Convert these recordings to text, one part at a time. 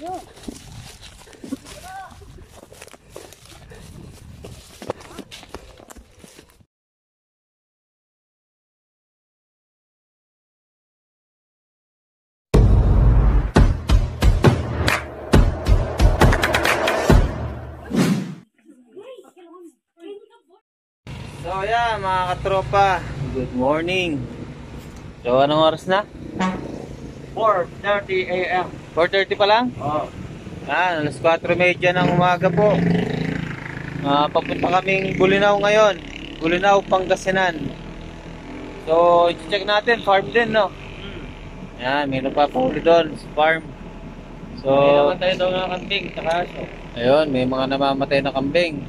So yeah, mga katropa, good morning. So anong oras na? 4.30 a.m. 4.30 pa lang? Oh. Ah, alas 4.30 ng umaga po. Ah, papunta kaming Bulinaw ngayon. Bulinaw, Pangasinan. So, check natin, farm din, no? Yan, may nagpapahuli doon sa farm. So, May namatay daw ng kambing, saka aso. ayun, may mga namamatay na kambing.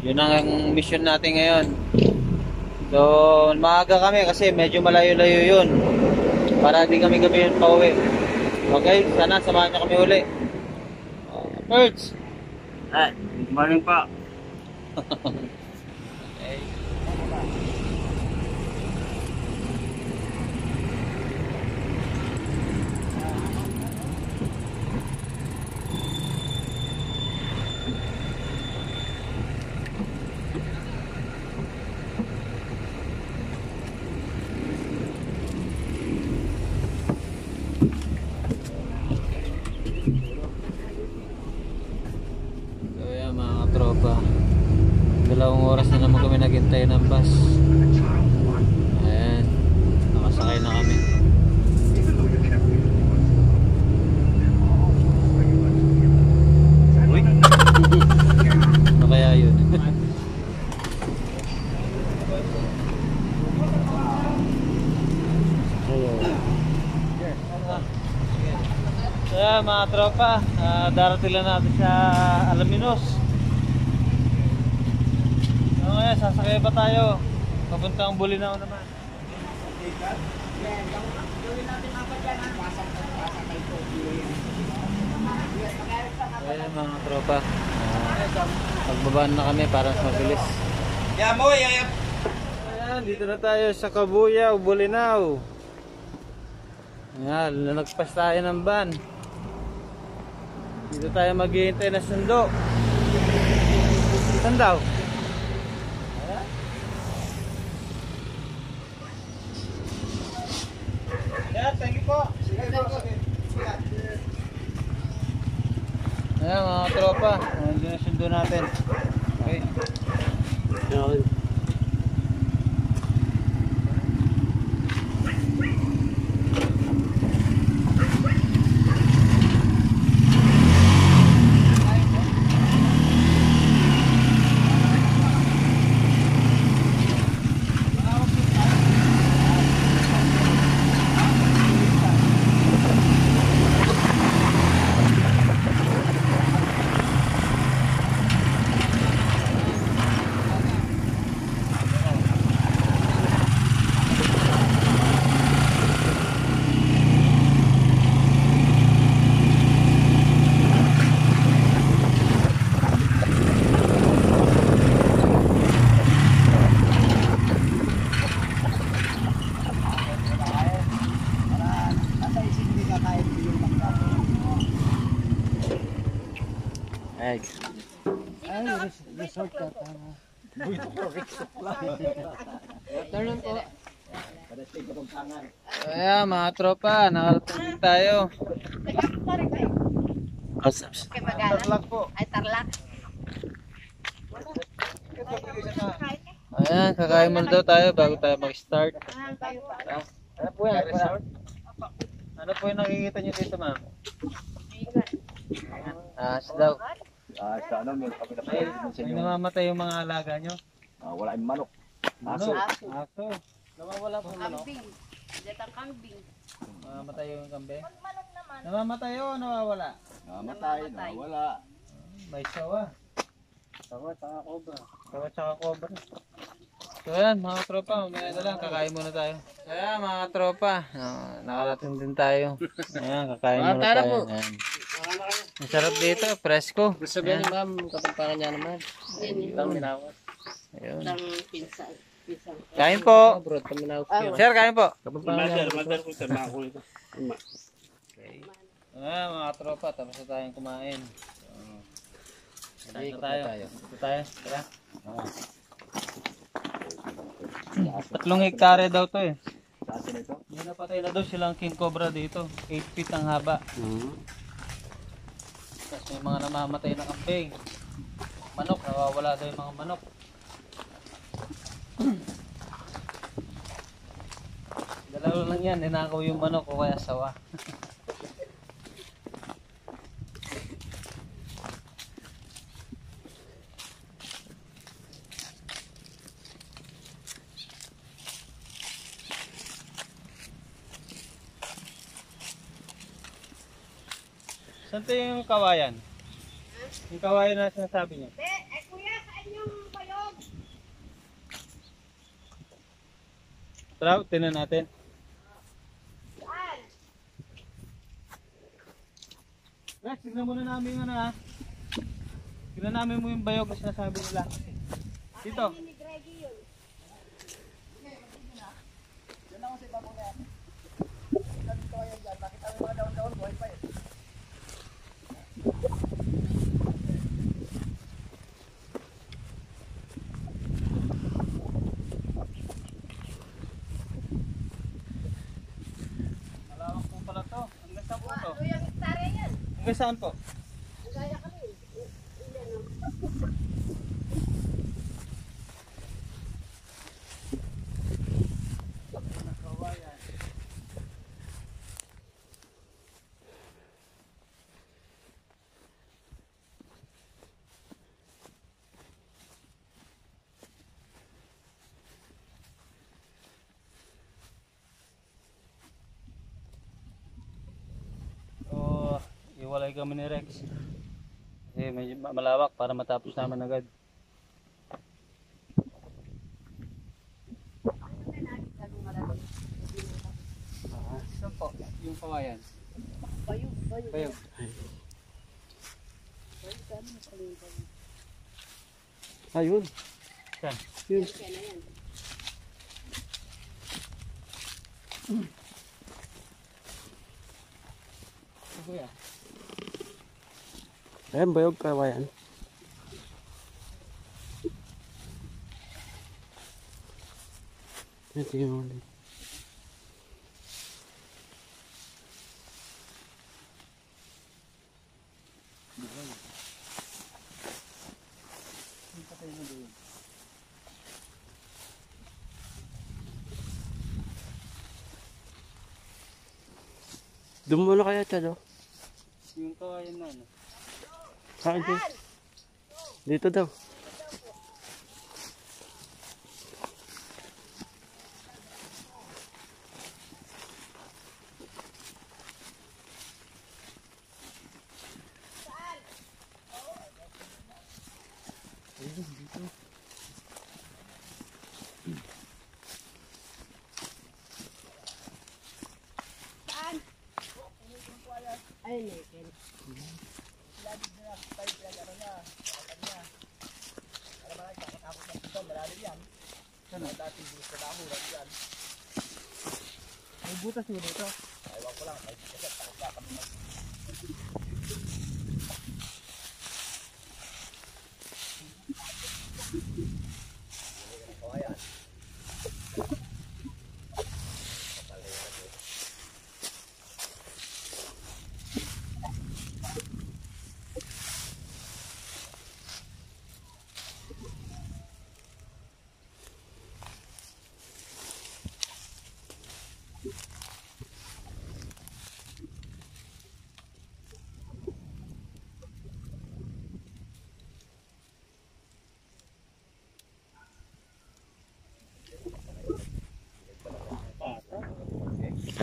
Yun ang mission natin ngayon. So, maaga kami kasi medyo malayo-layo yun. Para di kami gabi yun pauwi. Okay, sana samahan niyo kami uli. Uh, Birds! Ay, good morning pa. Okay. So yan mga katropa. Dalawang oras na naman kami naghintay ng bus. Ayan. Nakasakay na kami. Uy! ano kaya yun? So yan mga tropa, ah, darating lang natin sa Alaminos. So ngayon, sasakay pa tayo. Papuntang Bulinaw naman. So yan mga tropa. Pagbabaan na kami para mas mabilis. Yeah, mo, yeah, yeah. Ayan, dito na tayo sa Kabuyaw, Bulinaw. Ayan, nalagpas tayo ng van. Dito tayo maghihintay na sundo. Saan daw? Yeah, thank you po. Ayan mga tropa, nandiyan na sundo natin. Okay. Ay. Turn po. Ayan mga tropa, nakarating din tayo. Magalang. Tarlac po. Ay, Tarlac. Ayan, kakain muna daw tayo bago tayo mag-start. Ano po yan? Ano po yung nakikita nyo dito ma'am? Ah, daw. Ah, sa ano, meron kami na May, may namamatay yung mga alaga nyo. Ah, wala yung manok. Aso. Aso. Nawawala po manok. Kambing. Datang kambing. Namamatay yung kambe. Namamatay o nawawala? Namatay, Namatay. wala. May sawa. Sawa tsaka cobra. Sawa tsaka cobra. So yan mga tropa, mamaya na lang, kakain muna tayo. So yan mga tropa, ah, nakarating din tayo. Ayan, kakain muna tara tayo. po. Ayan. Ang sarap dito, presko. Gusto ba ni ma'am, kapagpangan niya naman? Itang minawat. Ayun. Isang pinsan. Pinsan. Kain po. Ah, Sir, kain po. Kapagpangan niya naman. Okay. Ah, mga tropa, tapos na tayong kumain. Na tayo. Ito tayo. Tara. Tatlong hektare daw to eh. Sa atin ito. May napatay na daw silang king cobra dito. 8 feet ang haba. Tapos may mga namamatay na kambing. Manok, nawawala daw yung mga manok. Dalawa lang yan, ninakaw yung manok o kaya sawa. Saan to yung kawayan? Yung kawayan na sinasabi niya. Eh, eh kuya, saan yung bayog? Tara, tinan natin. Rex, tignan muna namin yung ano ha. Tignan namin mo yung bayog na sinasabi nila. Dito. Ni Greggy yun. Malawak po pala to. Hanggang saan po to? Ano yung hektare yan? Hanggang saan po? Ang gaya kami. Hindi, ano. So, iwalay kami ni Rex. Kasi medyo ma- malawak para matapos naman agad. Saan po? Yung kawayan. Bayog, bayog. Bayog. Ayun. Saan? Yan na yan. Ito kuya. Ayan, bayog kawayan. Ito yung ulit. Muna kaya, Chad, oh. Yung kawayan na ano. Sa akin, Chad. Dito daw.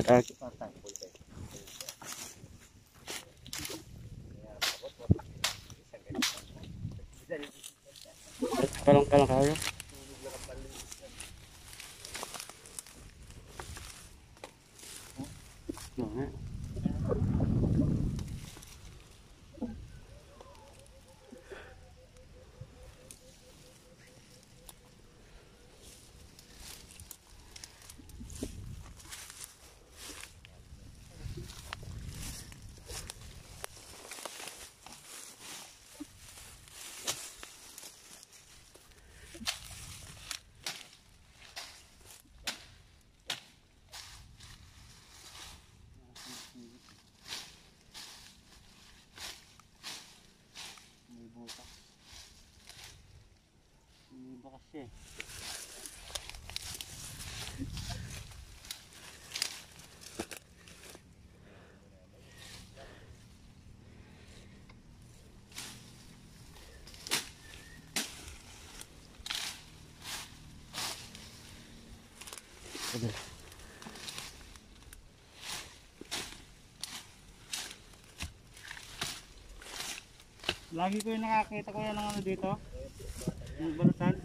Patag. Kalang kalang kayo. Oo nga. Eh. Lagi ko yung nakakita ko yan ng ano dito. Yung balutan.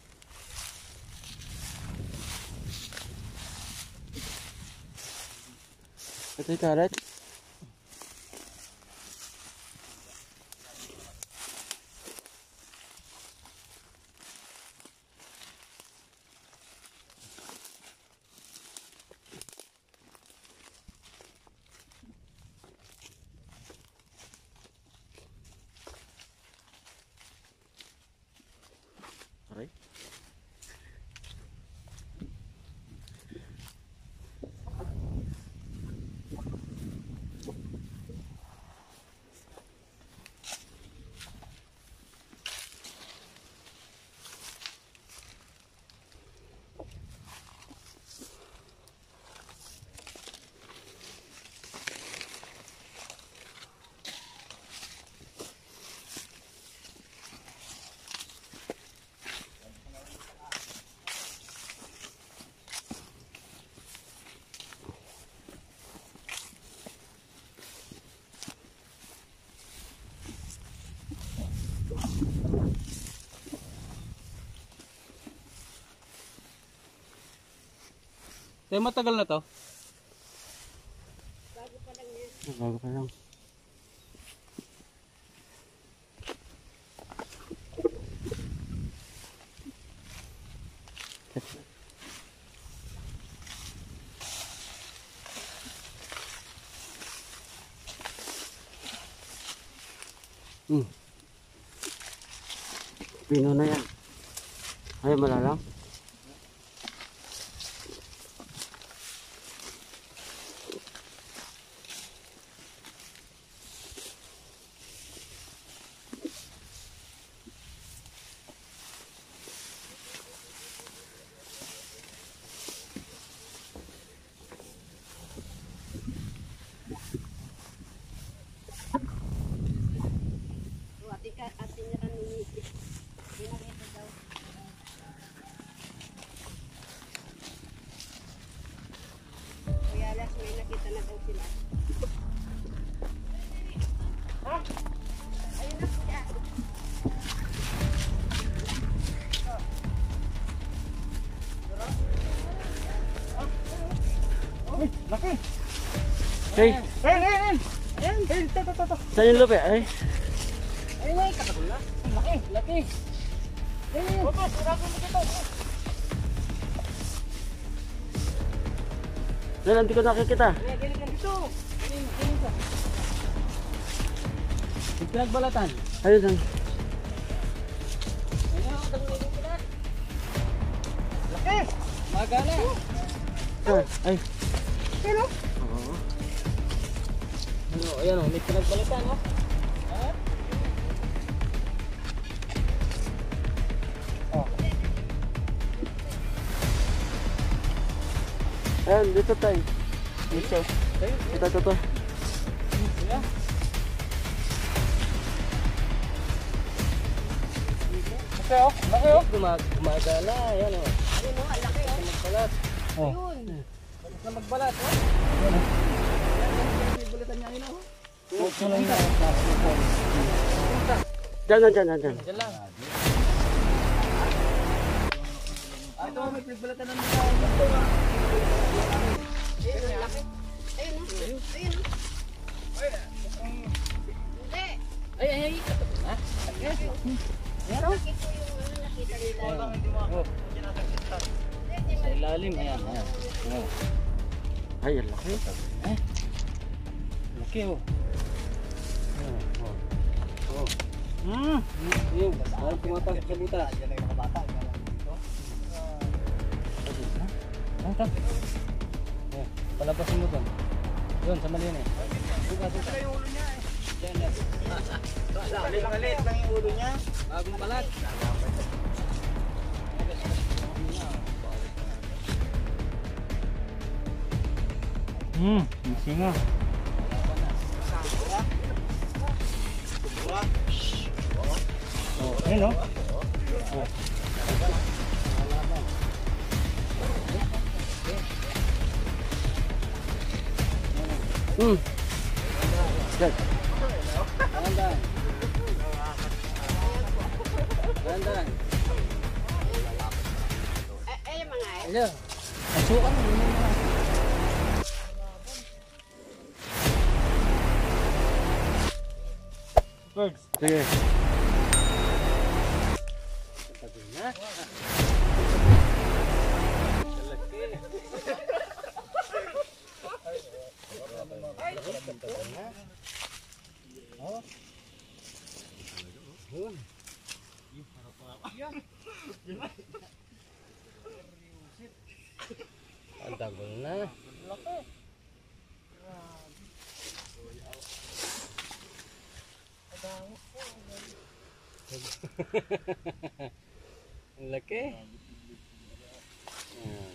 yung karat. Tayo matagal na to. Bago pa lang. Hmm. Pino na yan. Ay, malalang. Ay, Ayun, ayun, ayun. Ayun, ayun, ito, ito, ito. saan yung lupi? Ay, Ayun ay, katapon na. Laki, laki. Ayun, Opo, sirago mo dito. Dahil hindi ko nakikita. Ay, galing ka dito. Galing, galing ka. Pinagbalatan. Ayun. Ayun, ang dami ng pilat. Laki. Magala. Ah, ay. Ano, ayan o, may pinagbalatan o. Ayan, dito tayo. Dito. Ito, ito, ito. Laki oh, laki oh. Gumag gumagala. Ayan o. Ayun o, ang laki o. Magbalat. Oh. Ayun. Na magbalat. Oh. Ito lang yun. Diyan, diyan, diyan, diyan. Ayun, ang laki. Ayun o. Ayun o. Hindi. Ay, ay, ay. Laki ano, nila. Oh. Sa ilalim. Ayan. Oh. Ay, ang laki. Eh. Laki oh. Ayan, oh. Oh. Hmm. Ayun, parang tumatakot sa butas. Ang tap. Ayan, palabasin mo doon. Doon, sa mali na eh. Suka, suka. Maliit lang yung ulo niya. Bagong balat. Hmm, yung singa. Oh, ayun oh. Hmm. Yan. Eh, Dahan-dahan. Dahan-dahan. eh, eh, mga eh. Hello. Asukan mo. na. Birds. Sige. Ang dagol na. Ang laki. Ayan.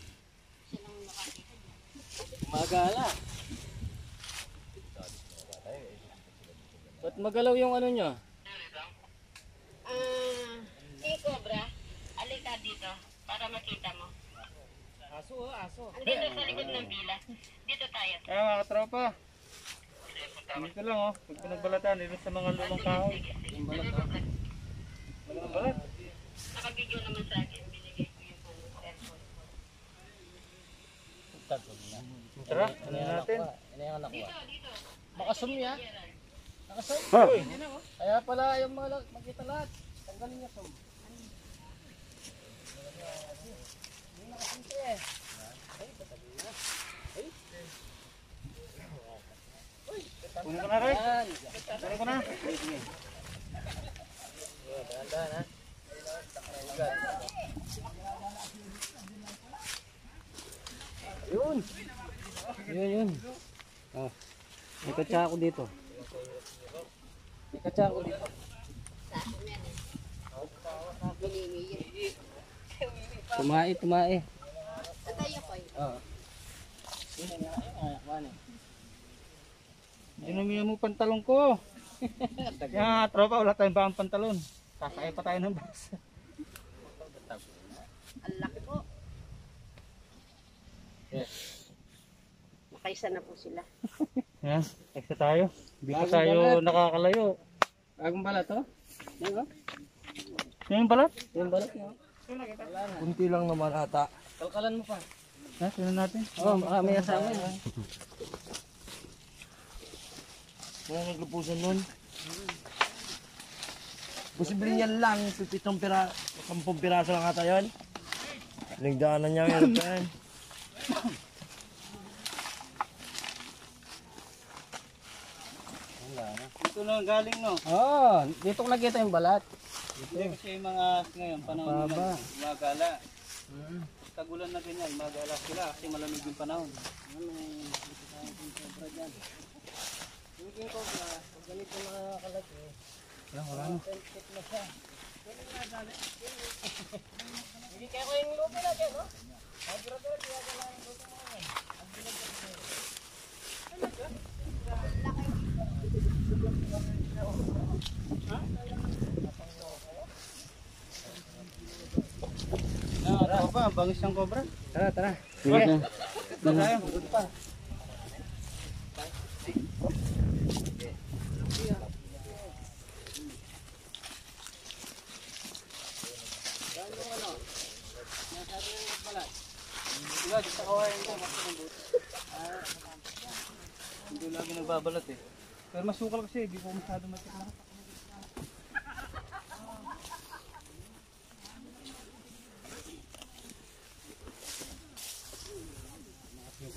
Magala. Ba't magalaw yung ano nyo? Ah, si Cobra, alika dito para makita mo. Aso, oh, aso. Dito sa likod ng pila. Dito tayo. Kaya mga katropa. Dito lang oh. Pag pinagbalatan, dito sa mga lumang kahoy. Yung balat, oh. Balat. Nakabidyo naman sa akin. Binigay ko yung cellphone. Dagol na. Tara, Ano ano yung natin? nakuha? Ano yung nakuha? Nakasum niya. Nakasum. Ha? Kaya pala yung mga lag- makita lahat. Tanggalin niya sum. Puno ko na rin. Yan. Puno ko na. Dahan-dahan ha. Yun. Yun, yun. Oh. May katsa ako dito. May katsa ako dito. Tumae, tumae. Sa tayo ko. Oo. Ah. Dinumiyan mo pantalon ko. Yan, tropa, wala tayong bakang pantalon. Sasakay pa tayo ng bus. Ang laki po. Yes. Makaisa na po sila. Yan, extra tayo. Hindi pa Bagong tayo balat. nakakalayo. Bagong balat to? Yan oh. Yan yung balat. Yung balat. Wala na. Kunti lang naman ata. Kalkalan mo pa. Ha, tingnan natin. Oo, oh, baka may asawa yun. Wala naglupusan nun. Posible yan lang, pipitong pira, sampung piraso lang ata yun. Nagdaanan niya ngayon pa yan. Ito na galing no. Oo, dito ko nakita yung balat. Hindi kasi yung mga ngayon panahon Baba. nila magala. Tagulan na ganyan, magala sila kasi malamig yung panahon. Yung cobra, pag ganito nakakalaki, Wala, wala na. sensitive na siya. Hindi kaya ko yung lupi natin, no? Ang. Ah, ano? Bangis ng cobra. Tara, tara. Sige. Ito tayo. Diba, dito ako ay Hindi lagi nagbabalat eh. Pero masukal kasi, di ko masyado matikman.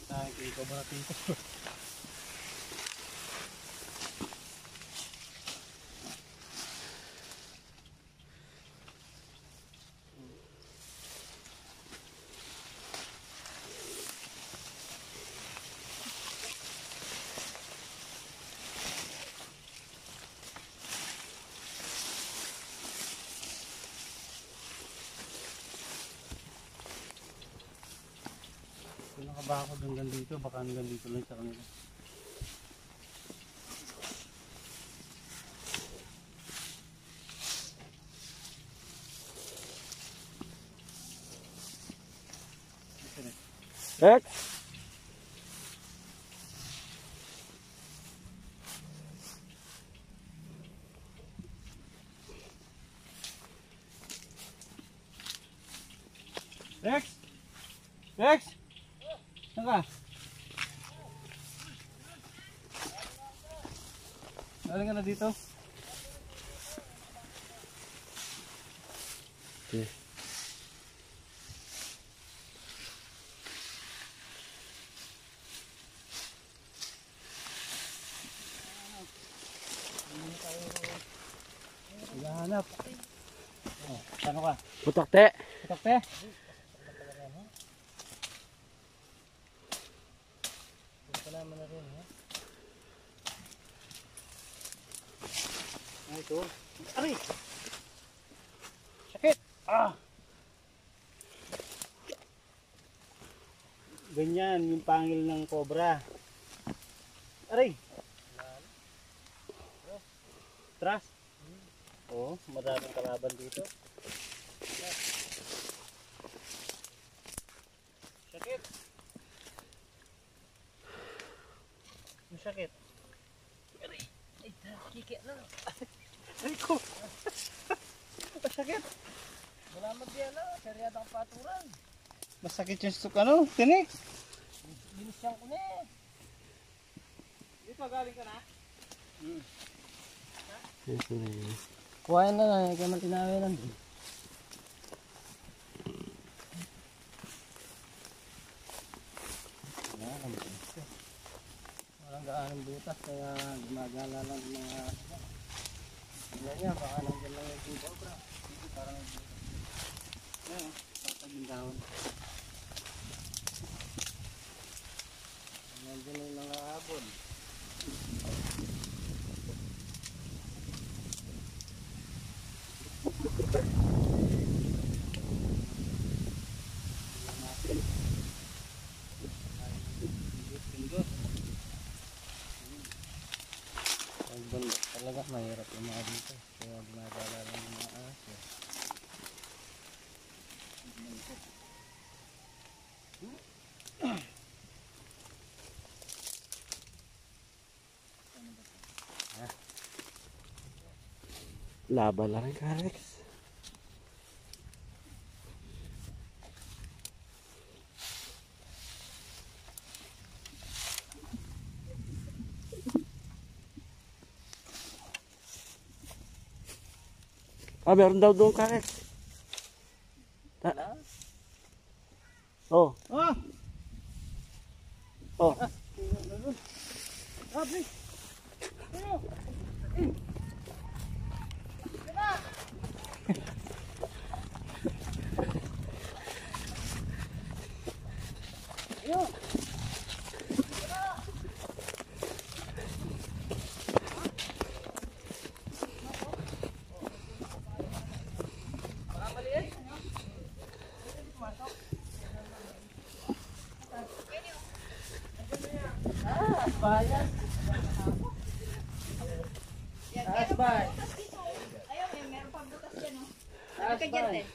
Tayo kay cobra dito. Kung nakabakod hanggang dito, baka hanggang dito lang sa kanila. Rex! Rex! Rex! Saan ka? Galing ka na dito? Okay. Hinahanap. Oh, ano ka? Putakte! Putakte? Ay, ito. Aray! Sakit! Ah! Ganyan yung pangil ng cobra. Aray! Tras? Oo, maraming kalaban dito. Sakit. Masakit. Kiki na. Ay ko. Masakit. Salamat yan, no? Seryada kang paturan. Masakit yung suk ano, tinik. Binisyan ko na eh. Dito galing ka na? Kuhain na lang, kaya matinawi lang din. Walang gaanong butas, kaya gumagala lang yan, baka nandiyan lang yung cobra. Dito parang... Ayan, oh. Patag yung dahon. Nandiyan na yung mga habon. Talaga mahirap yung mga dito. Kaya gumagala lang yung mga aso. Laban lang ka, Rex. Ah, meron daw doon karet. Ayun, eh, meron pa butas oh. Sabi ka dyan, eh.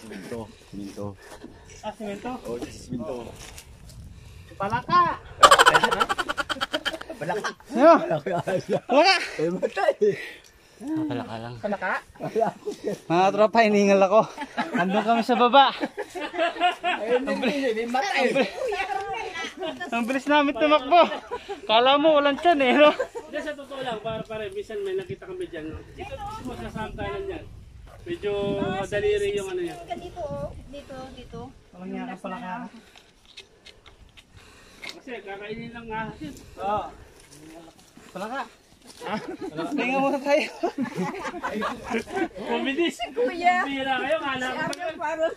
Siminto. Ah, simento. Oh, siminto. Palaka! Eh, matay. Palaka lang. Mga tropa, hiningal ako. Andun kami sa baba. Ang bilis namin tumakbo. Kala mo walang tiyan eh, no? Hindi, sa totoo lang, para pare, minsan may nakita kami dyan. No? Dito, mismo sa samtalan yan. Medyo madali rin yung ano yan. Ka dito, oh. Dito, dito. Walang nga ka pala ka. Kasi kakainin lang nga. Oo. Palaka. Tingnan muna tayo. Kuminis! Kuya! Bira kayo, kala ko pa yun. Parang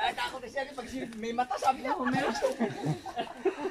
Ay, takot na siya pag may mata, sabi niya, meron.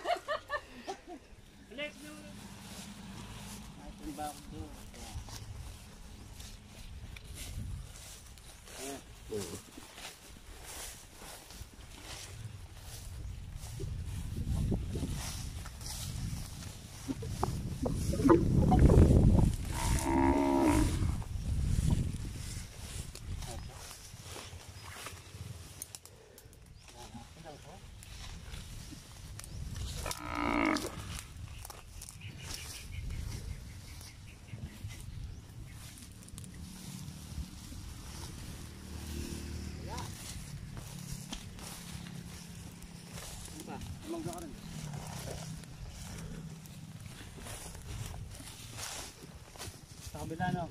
Sa kabila, no?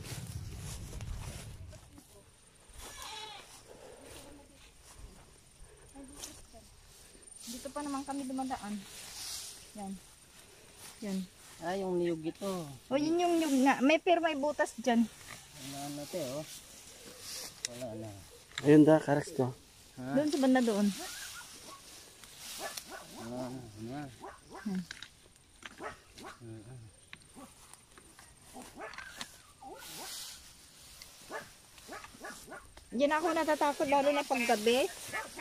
Dito pa naman kami dumadaan. Yan. Yan. Ah, yung niyog ito. O, yun yung yung nga. May pero may butas dyan. Wala na te, oh. Wala na. Ayun da, karas to. Doon sa banda doon. Yan. Diyan ako natatakot lalo na pag gabi.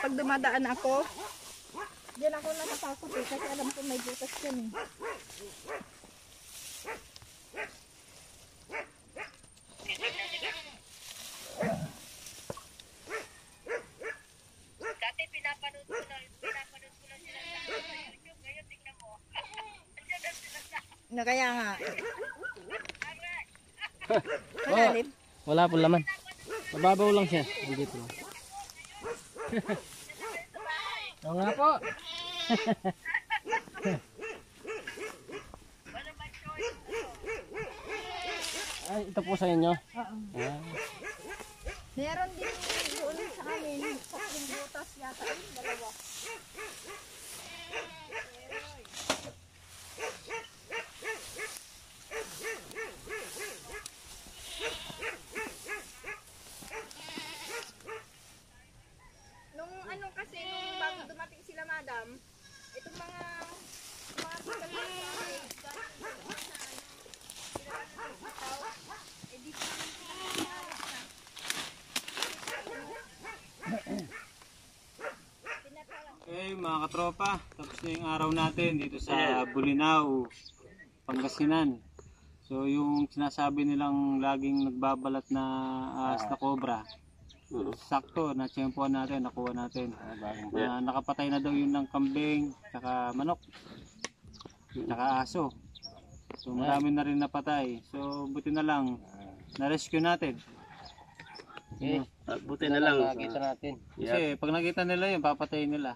Pag dumadaan ako. Diyan ako natatakot eh. Kasi alam ko may butas dyan eh. Na kaya nga. Malalim. Wala po laman. Mababaw lang siya. Dito lang. Oo nga po. Ay, ito po sa inyo. Ah. Meron din doon sa amin. Tatlong butas yata. Dalawa. Nung ano kasi, nung bago dumating sila madam, itong mga mga tagal na sa amin, dahil sa ano, sila ano, bitaw, eh di pa rin alis na. Okay, mga katropa, tapos na yung araw natin dito sa Bulinaw, Pangasinan. So yung sinasabi nilang laging nagbabalat na ahas na cobra, sakto, na-tsempohan natin, nakuha natin. Ah, nakapatay na daw yun ng kambing, tsaka manok, tsaka aso. So marami na rin napatay. So buti na lang, na-rescue natin. Okay. Ah, buti na lang. Nakakita natin. Kasi pag nakita nila yun, papatayin nila.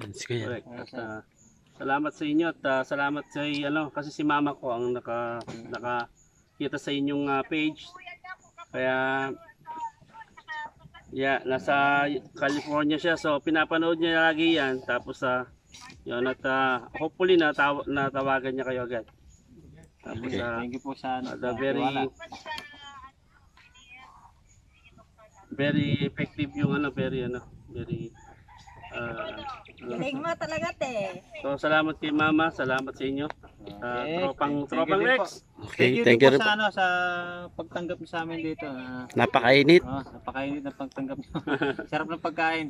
Correct. At, ah, salamat sa inyo at ah, salamat sa ano kasi si mama ko ang naka nakakita sa inyong ah, page. Kaya, yeah, nasa California siya. So, pinapanood niya lagi yan. Tapos, sa yun, at ah, hopefully, nataw natawagan niya kayo agad. Tapos, ah, Thank you po sa ano. the very, very effective yung ano, very, ano, very, Galing mo talaga, te. so, salamat kay Mama, salamat sa inyo. Ah, Okay. tropang, Thank you tropang din Rex. Thank you, thank you po sa ano sa pagtanggap niyo sa amin dito. Ah, Napakainit. oh, napakainit ng pagtanggap niyo. Sarap ng pagkain.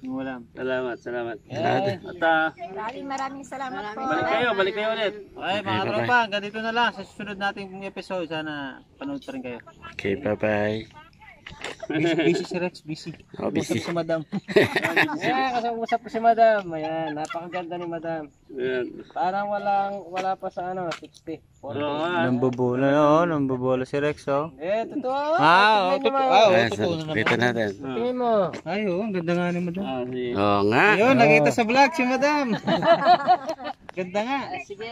Yung ulam. Salamat, salamat. Okay, At ah, Maraming maraming salamat po. balik kayo, balik kayo ulit. okay mga tropa, hanggang dito na lang sa susunod nating episode. Sana panood pa rin kayo. Okay, bye-bye. Busy, busy si Rex, busy. Oh, busy. Usap si Madam. Ayan, kasama ko si Madam. Ayan, napakaganda ni Madam. Ayan. Parang walang, wala pa sa ano, 60. Oo, ah. Nambobola, oh, nambobola si Rex, oh. Eh, totoo. Ah, oh, Tingnan totoo. Ah, oh, Ayan, totoo na kita natin. Tingin mo. Ay, oh, ang ganda nga ni Madam. Ah, si Oo nga. Ayun, nakita sa vlog si Madam. ganda nga. Sige.